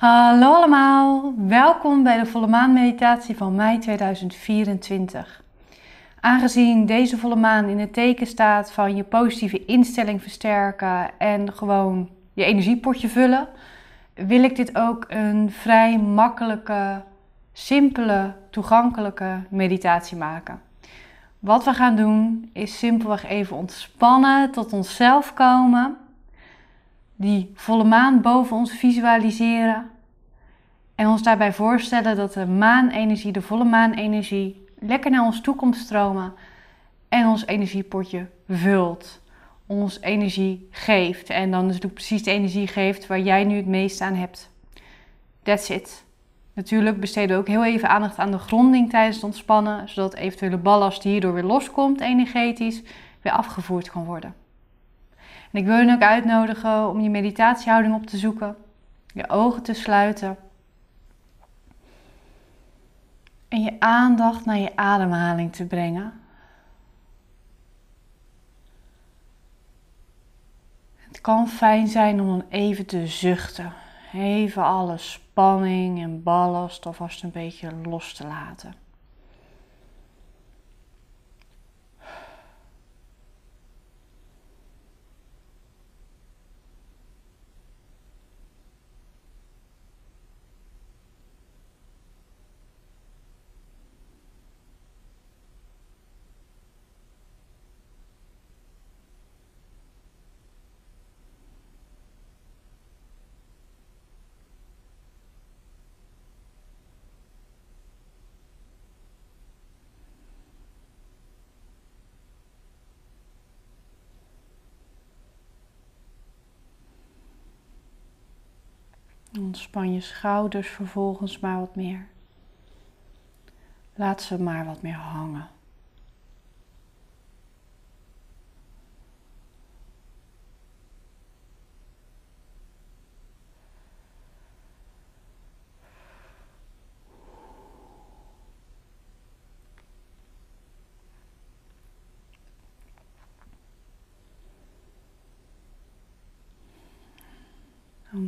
Hallo allemaal, welkom bij de volle maan meditatie van mei 2024. Aangezien deze volle maan in het teken staat van je positieve instelling versterken en gewoon je energiepotje vullen, wil ik dit ook een vrij makkelijke, simpele, toegankelijke meditatie maken. Wat we gaan doen is simpelweg even ontspannen, tot onszelf komen die volle maan boven ons visualiseren. En ons daarbij voorstellen dat de maanenergie, de volle maanenergie, lekker naar ons toe komt stromen. En ons energiepotje vult. Ons energie geeft. En dan ook precies de energie geeft waar jij nu het meest aan hebt. That's it. Natuurlijk besteden we ook heel even aandacht aan de gronding tijdens het ontspannen. Zodat eventuele ballast die hierdoor weer loskomt energetisch, weer afgevoerd kan worden. En ik wil je ook uitnodigen om je meditatiehouding op te zoeken, je ogen te sluiten en je aandacht naar je ademhaling te brengen. Het kan fijn zijn om dan even te zuchten, even alle spanning en ballast alvast een beetje los te laten. Ontspan je schouders vervolgens maar wat meer. Laat ze maar wat meer hangen.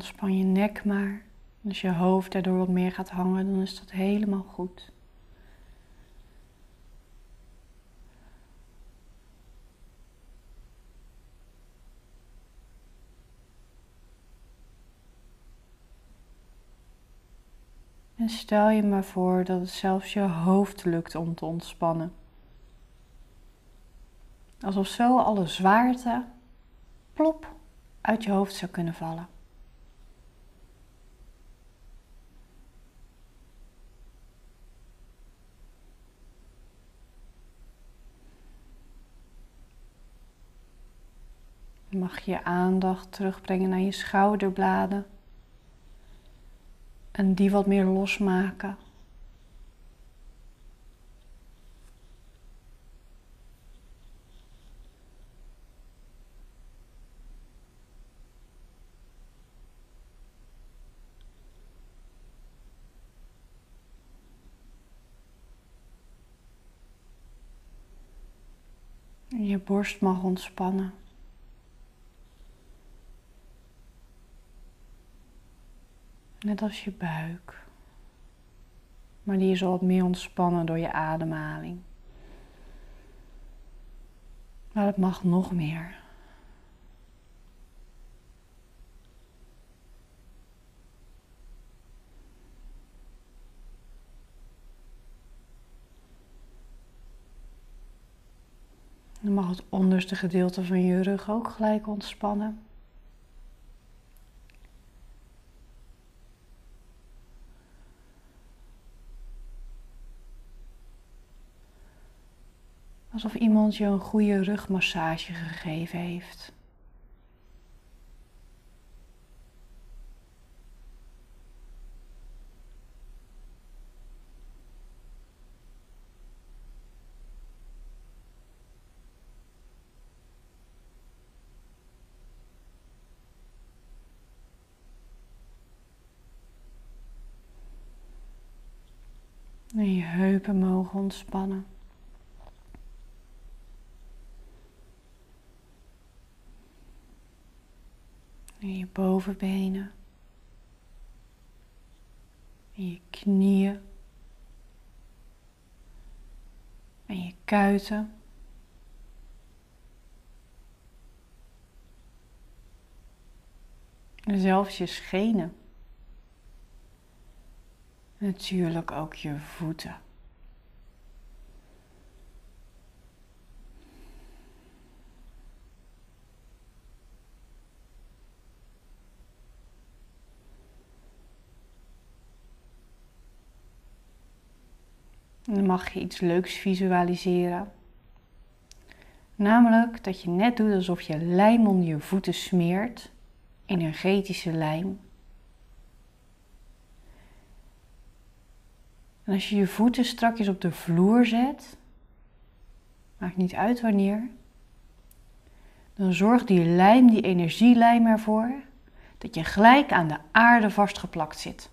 Ontspan je nek maar. Als je hoofd daardoor wat meer gaat hangen, dan is dat helemaal goed. En stel je maar voor dat het zelfs je hoofd lukt om te ontspannen. Alsof zo alle zwaarte plop uit je hoofd zou kunnen vallen. Mag je aandacht terugbrengen naar je schouderbladen en die wat meer losmaken. Je borst mag ontspannen. Net als je buik. Maar die is al wat meer ontspannen door je ademhaling. Maar het mag nog meer. Dan mag het onderste gedeelte van je rug ook gelijk ontspannen. Alsof iemand je een goede rugmassage gegeven heeft. En je heupen mogen ontspannen. En je bovenbenen. En je knieën. En je kuiten. En zelfs je schenen. Natuurlijk ook je voeten. Dan mag je iets leuks visualiseren. Namelijk dat je net doet alsof je lijm onder je voeten smeert, energetische lijm. En als je je voeten strakjes op de vloer zet, maakt niet uit wanneer, dan zorgt die lijm, die energielijm ervoor dat je gelijk aan de aarde vastgeplakt zit.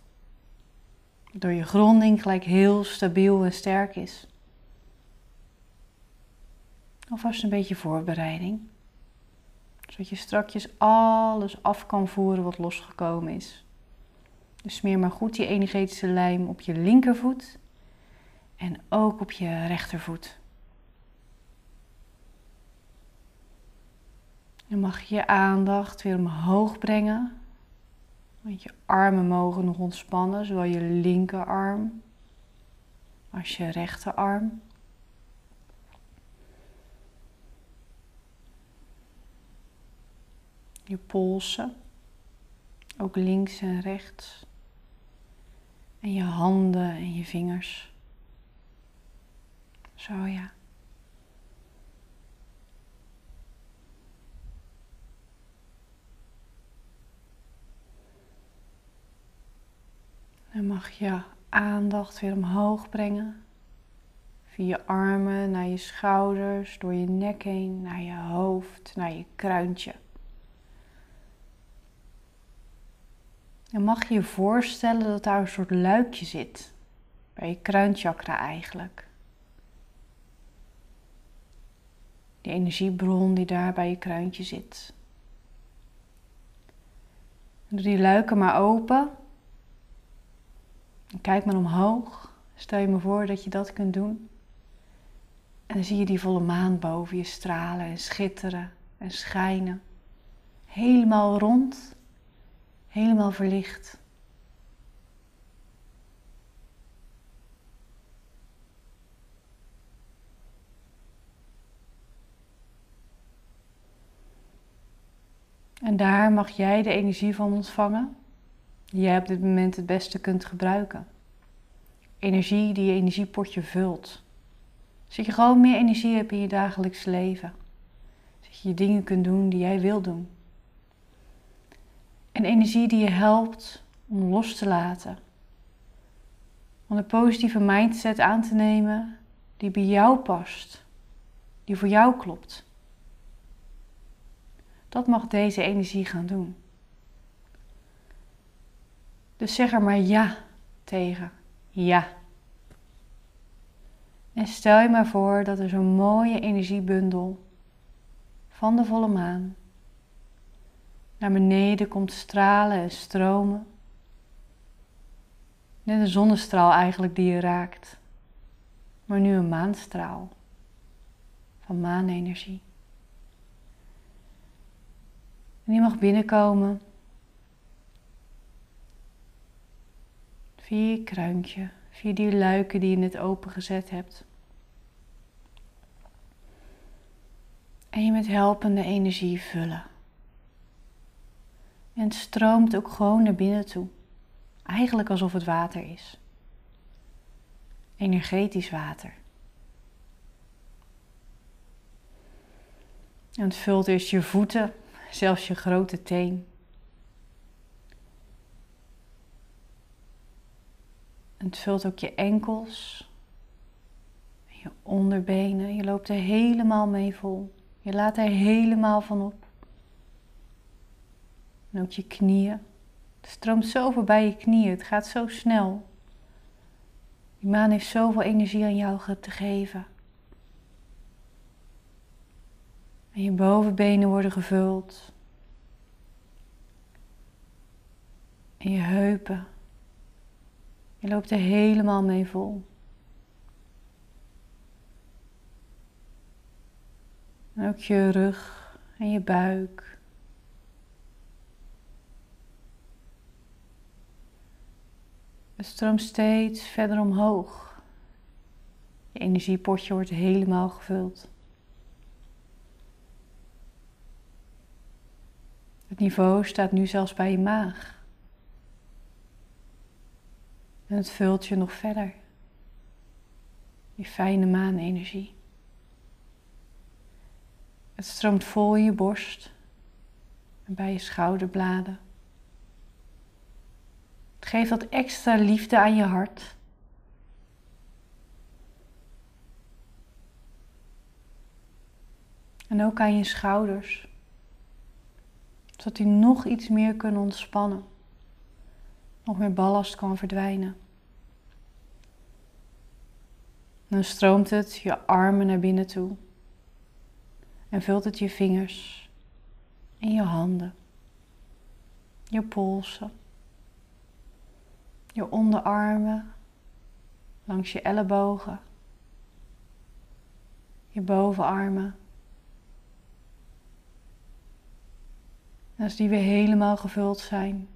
Door je gronding gelijk heel stabiel en sterk is. Alvast een beetje voorbereiding. Zodat je strakjes alles af kan voeren wat losgekomen is. Dus smeer maar goed die energetische lijm op je linkervoet en ook op je rechtervoet. Dan mag je je aandacht weer omhoog brengen. Je armen mogen nog ontspannen, zowel je linkerarm als je rechterarm. Je polsen, ook links en rechts. En je handen en je vingers. Zo ja. Dan mag je aandacht weer omhoog brengen. Via je armen naar je schouders, door je nek heen, naar je hoofd, naar je kruintje. Dan mag je je voorstellen dat daar een soort luikje zit. Bij je kruinchakra eigenlijk. Die energiebron die daar bij je kruintje zit. Doe die luiken maar open. Kijk maar omhoog. Stel je me voor dat je dat kunt doen. En dan zie je die volle maan boven je stralen en schitteren en schijnen. Helemaal rond helemaal verlicht. En daar mag jij de energie van ontvangen jij op dit moment het beste kunt gebruiken. Energie die je energiepotje vult. Zodat je gewoon meer energie hebt in je dagelijks leven. Zodat je dingen kunt doen die jij wil doen. En energie die je helpt om los te laten. Om een positieve mindset aan te nemen die bij jou past. Die voor jou klopt. Dat mag deze energie gaan doen. Dus zeg er maar ja tegen. Ja. En stel je maar voor dat er zo'n mooie energiebundel van de volle maan naar beneden komt stralen en stromen. Net een zonnestraal eigenlijk die je raakt, maar nu een maanstraal van maanenergie. En die mag binnenkomen via je kruintje, via die luiken die je net opengezet hebt. En je met helpende energie vullen. En het stroomt ook gewoon naar binnen toe. Eigenlijk alsof het water is. Energetisch water. En het vult eerst je voeten, zelfs je grote teen. Het vult ook je enkels, je onderbenen. Je loopt er helemaal mee vol. Je laat er helemaal van op. En ook je knieën. Het stroomt zo voorbij je knieën. Het gaat zo snel. Die maan heeft zoveel energie aan jou te geven. En je bovenbenen worden gevuld. En je heupen. Je loopt er helemaal mee vol. En ook je rug en je buik. Het stroomt steeds verder omhoog. Je energiepotje wordt helemaal gevuld. Het niveau staat nu zelfs bij je maag. En het vult je nog verder. Die fijne maanenergie. Het stroomt vol in je borst en bij je schouderbladen. Het geeft wat extra liefde aan je hart. En ook aan je schouders. Zodat die nog iets meer kunnen ontspannen. Nog meer ballast kan verdwijnen. Dan stroomt het je armen naar binnen toe. En vult het je vingers en je handen. Je polsen. Je onderarmen. Langs je ellebogen. Je bovenarmen. En als die weer helemaal gevuld zijn,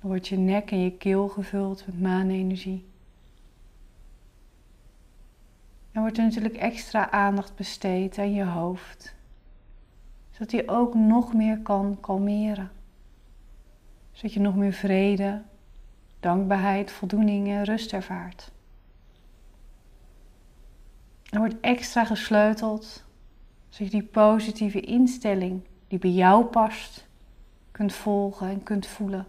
dan wordt je nek en je keel gevuld met maanenergie. En wordt er natuurlijk extra aandacht besteed aan je hoofd, zodat die ook nog meer kan kalmeren. Zodat je nog meer vrede, dankbaarheid, voldoening en rust ervaart. Er wordt extra gesleuteld, zodat je die positieve instelling die bij jou past, kunt volgen en kunt voelen.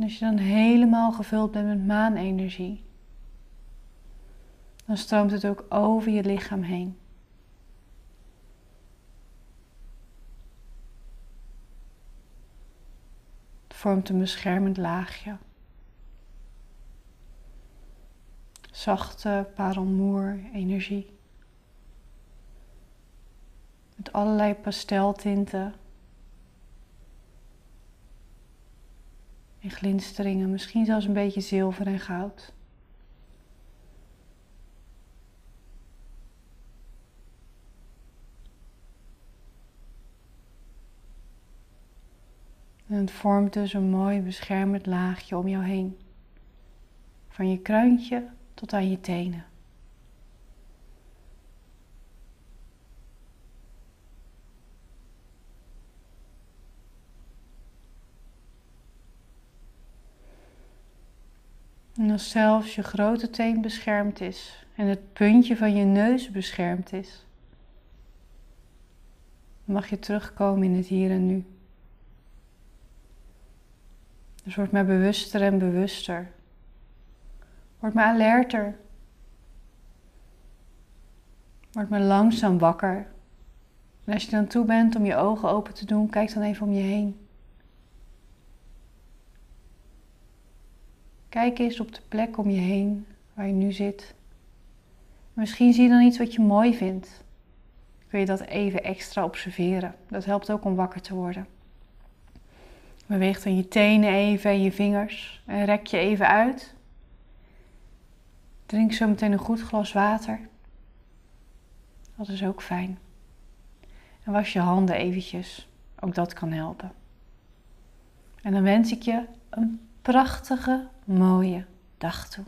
En als je dan helemaal gevuld bent met maanenergie, dan stroomt het ook over je lichaam heen. Het vormt een beschermend laagje. Zachte parelmoer energie. Met allerlei pasteltinten en glinsteringen, misschien zelfs een beetje zilver en goud. En het vormt dus een mooi beschermend laagje om jou heen. Van je kruintje tot aan je tenen. En als zelfs je grote teen beschermd is en het puntje van je neus beschermd is, mag je terugkomen in het hier en nu. Dus word maar bewuster en bewuster. Word maar alerter. Word maar langzaam wakker. En als je dan toe bent om je ogen open te doen, kijk dan even om je heen. Kijk eens op de plek om je heen waar je nu zit. Misschien zie je dan iets wat je mooi vindt. Kun je dat even extra observeren. Dat helpt ook om wakker te worden. Beweeg dan je tenen even en je vingers en rek je even uit. Drink zo meteen een goed glas water. Dat is ook fijn. En was je handen eventjes. Ook dat kan helpen. En dan wens ik je een prachtige, mooie dag toe.